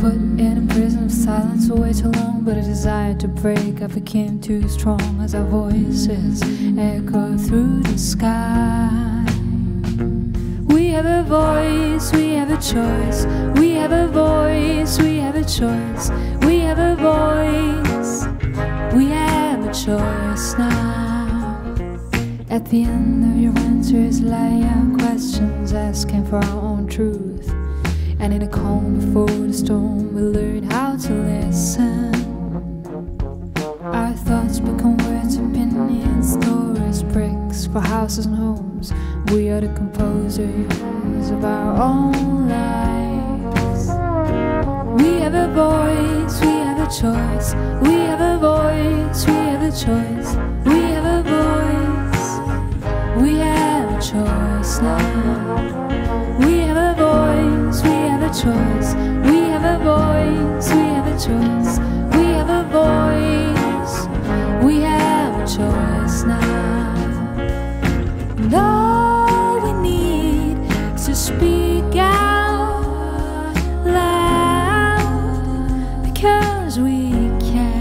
Put in a prison of silence for way too long, but a desire to break I became too strong as our voices echo through the sky. We have a voice, we have a choice. We have a voice, we have a choice. We have a voice, we have a choice now. At the end of your answers lie our questions, asking for our own truth. And in a calm before the storm, we learn how to listen. Our thoughts become words, opinions, stories, bricks for houses and homes. We are the composers of our own lives. We have a voice, we have a choice. We have a voice, we have a choice. We have a voice, we have a choice now. We choice. We have a voice, we have a choice. We have a voice, we have a choice now. And all we need is to speak out loud because we can